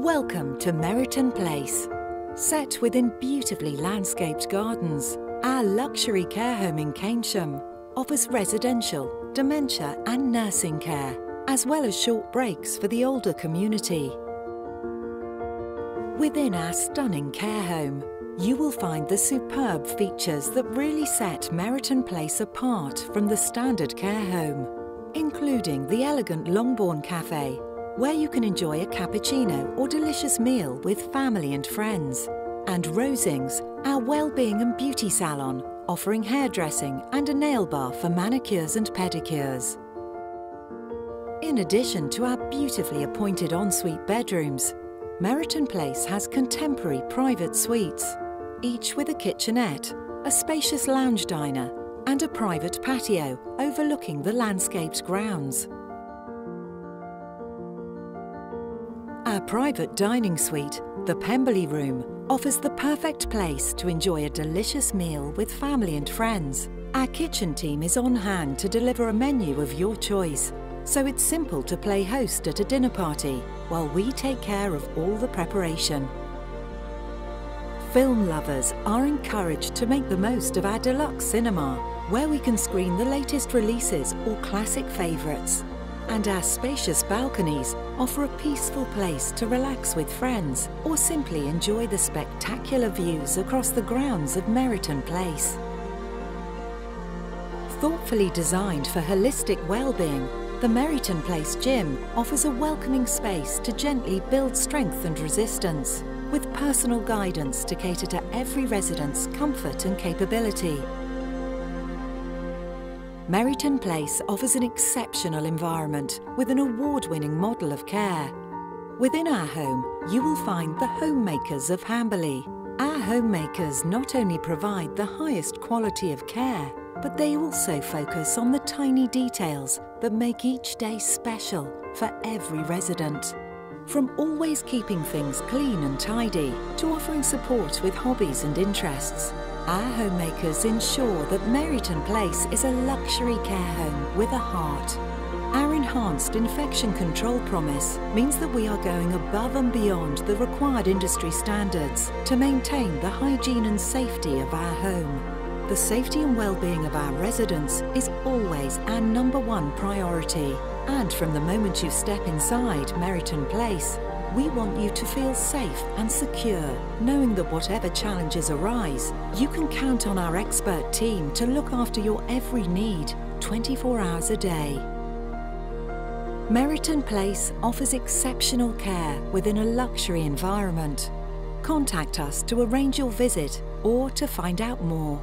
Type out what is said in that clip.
Welcome to Meryton Place. Set within beautifully landscaped gardens, our luxury care home in Keynsham offers residential, dementia and nursing care, as well as short breaks for the older community. Within our stunning care home, you will find the superb features that really set Meryton Place apart from the standard care home, including the elegant Longbourn Cafe, where you can enjoy a cappuccino or delicious meal with family and friends, and Rosings, our well-being and beauty salon, offering hairdressing and a nail bar for manicures and pedicures. In addition to our beautifully appointed ensuite bedrooms, Meryton Place has contemporary private suites, each with a kitchenette, a spacious lounge diner and a private patio overlooking the landscaped grounds. Our private dining suite, the Pemberley Room, offers the perfect place to enjoy a delicious meal with family and friends. Our kitchen team is on hand to deliver a menu of your choice, so it's simple to play host at a dinner party while we take care of all the preparation. Film lovers are encouraged to make the most of our deluxe cinema, where we can screen the latest releases or classic favourites. And our spacious balconies offer a peaceful place to relax with friends or simply enjoy the spectacular views across the grounds of Meryton Place. Thoughtfully designed for holistic well-being, the Meryton Place Gym offers a welcoming space to gently build strength and resistance, with personal guidance to cater to every resident's comfort and capability. Meryton Place offers an exceptional environment with an award-winning model of care. Within our home, you will find the homemakers of Hamberley. Our homemakers not only provide the highest quality of care, but they also focus on the tiny details that make each day special for every resident. From always keeping things clean and tidy to offering support with hobbies and interests, our homemakers ensure that Meryton Place is a luxury care home with a heart. Our enhanced infection control promise means that we are going above and beyond the required industry standards to maintain the hygiene and safety of our home. The safety and well-being of our residents is always our number one priority. And from the moment you step inside Meryton Place, we want you to feel safe and secure, knowing that whatever challenges arise, you can count on our expert team to look after your every need 24 hours a day. Meryton Place offers exceptional care within a luxury environment. Contact us to arrange your visit or to find out more.